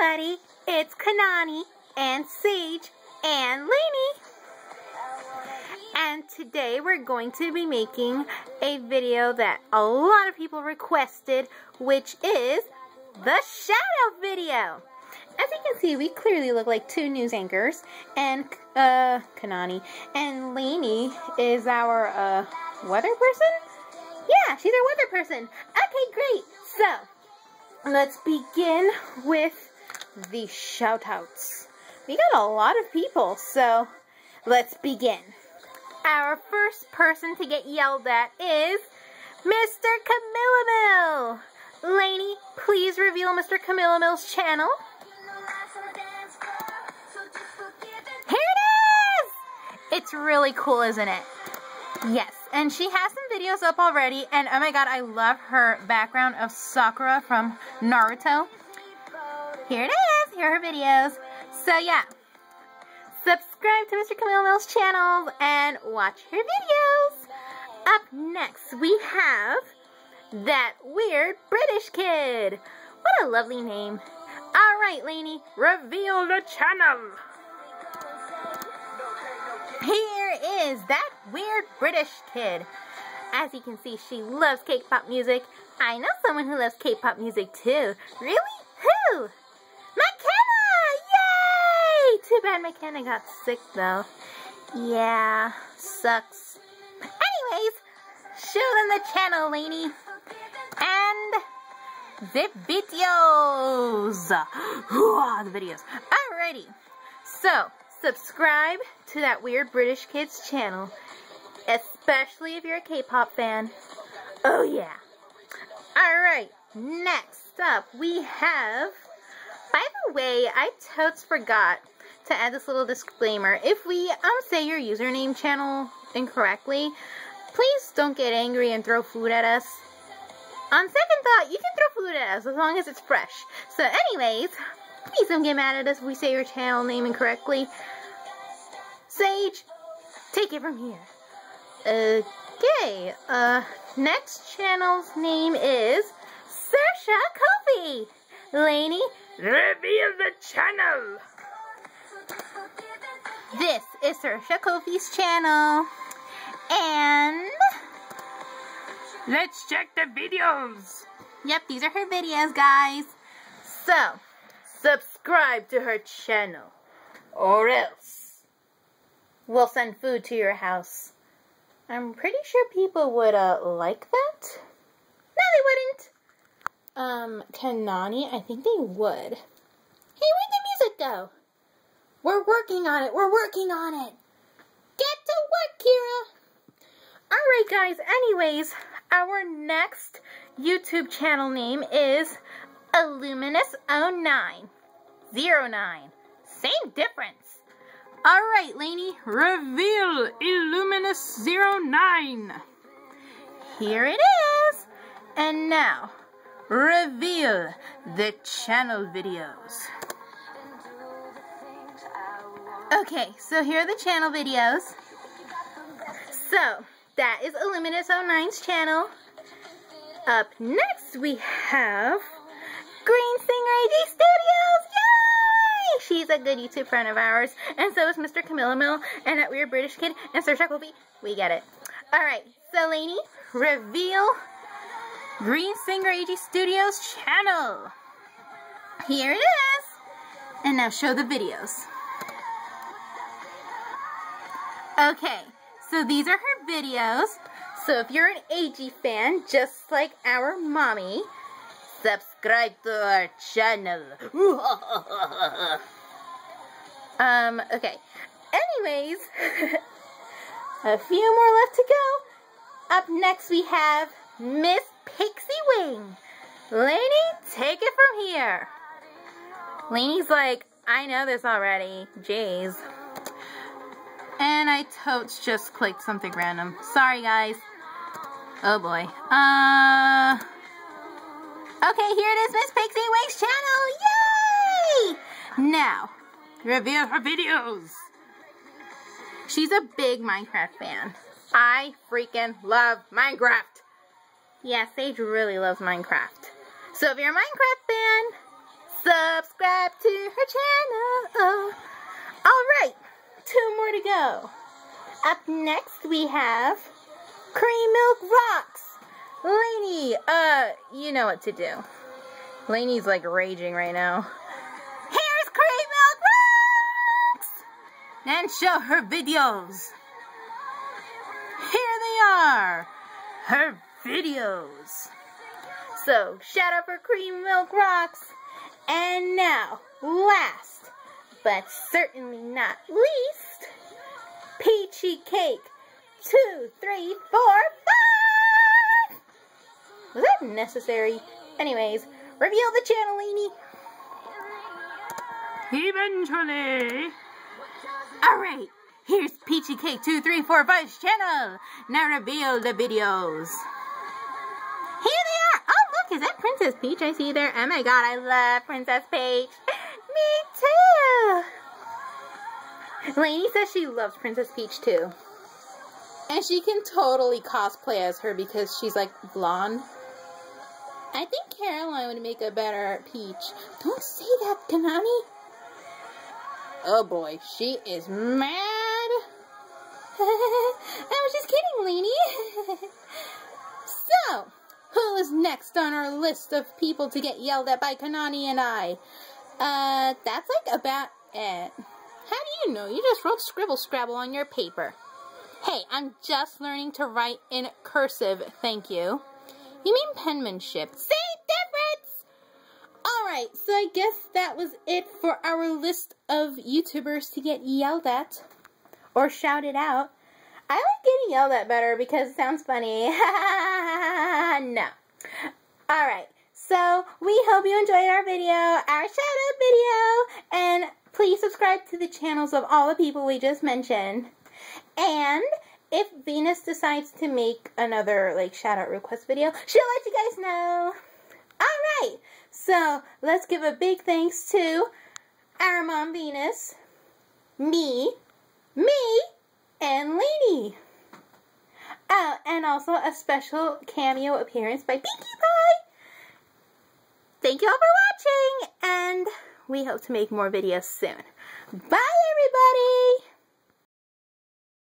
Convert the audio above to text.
everybody, it's Kanani and Saige and Lanie. And today we're going to be making a video that a lot of people requested, which is the shout-out video. As you can see, we clearly look like two news anchors, and uh, Kanani and Lanie is our uh, weather person. Yeah, she's our weather person. Okay, great. So, let's begin with the shout-outs. We got a lot of people, so let's begin. Our first person to get yelled at is Mr. Camillamil. Lanie, please reveal Mr. Camillamil's channel. Here it is! It's really cool, isn't it? Yes, and she has some videos up already, and oh my god, I love her background of Sakura from Naruto. Here it is, here are her videos. So yeah, subscribe to Mr. Camille Mills' channel and watch her videos. Up next, we have that weird British kid. What a lovely name. All right, Lanie, reveal the channel. Here is that weird British kid. As you can see, she loves K-pop music. I know someone who loves K-pop music too. Really? Who? Bad McKenna got sick though. Yeah, sucks. Anyways, show them the channel, Lanie. And the videos. the videos. Alrighty. So, subscribe to that weird British kid's channel, especially if you're a K-pop fan. Oh yeah. Alright, next up we have, by the way, I totes forgot to add this little disclaimer. If we um say your username channel incorrectly, please don't get angry and throw food at us. On second thought, you can throw food at us as long as it's fresh. So anyways, please don't get mad at us if we say your channel name incorrectly. Saige, take it from here. Okay, uh, next channel's name is Saoirse Coffey. Lanie, reveal the channel. This is Saoirse Coffey's channel. And let's check the videos. Yep, these are her videos, guys. So, subscribe to her channel, or else we'll send food to your house. I'm pretty sure people would uh like that. No, they wouldn't. Um, Kanani, I think they would. Hey, where'd the music go? We're working on it. We're working on it. Get to work, Kira. Alright, guys. Anyways, our next YouTube channel name is Illuminous09. 09. Same difference. Alright, Lanie, reveal Illuminous09. Here it is. And now, reveal the channel videos. Okay, so here are the channel videos. So, that is Illuminous09's channel. Up next, we have Green Singer AG Studios. Yay! She's a good YouTube friend of ours. And so is Mr. Camilla Mill and that weird British kid and Sir Coffey. We get it. Alright, so Lanie, reveal Green Singer AG Studios channel. Here it is. And now show the videos. Okay, so these are her videos. So if you're an AG fan, just like our mommy, subscribe to our channel. um, okay. Anyways, a few more left to go. Up next we have Miss Pixie Wing. Lanie, take it from here. Lanie's like, I know this already. Jeez. And I totes just clicked something random. Sorry, guys. Oh, boy. Uh... Okay, here it is, Miss Pixie Wing's channel. Yay! Now, reveal her videos. She's a big Minecraft fan. I freaking love Minecraft. Yeah, Saige really loves Minecraft. So if you're a Minecraft fan, subscribe to her channel. Alright, two more to go. Up next we have Cream Milk Rocks. Lanie, uh, you know what to do. Lanie's like raging right now. Here's Cream Milk Rocks! And show her videos. Here they are. Her videos. So, shout out for Cream Milk Rocks. And now, last, but certainly not least, Peachy Cake. Two, three, four, five! Was that necessary? Anyways, reveal the channel, Lanie. Eventually. Alright, here's Peachy Cake 2345's channel. Now reveal the videos. Here they are. Oh, look, is that Princess Peach I see there? Oh my god, I love Princess Peach. Too. Lanie says she loves Princess Peach too. And she can totally cosplay as her because she's like blonde. I think Caroline would make a better Peach. Don't say that, Kanani. Oh boy, she is mad. I was just kidding, Lanie. so, who is next on our list of people to get yelled at by Kanani and I? Uh, that's like about it. How do you know? You just wrote scribble scrabble on your paper. Hey, I'm just learning to write in cursive, thank you. You mean penmanship. Same difference! Alright, so I guess that was it for our list of YouTubers to get yelled at. Or shouted out. I like getting yelled at better because it sounds funny. no. Alright, so we hope you enjoyed our video, our shout out video, and please subscribe to the channels of all the people we just mentioned. And if Venus decides to make another like shout out request video, she'll let you guys know. Alright, so let's give a big thanks to our mom Venus, me, me, and Lanie. Oh, and also a special cameo appearance by Pie. Thank you all for watching, and we hope to make more videos soon. Bye, everybody!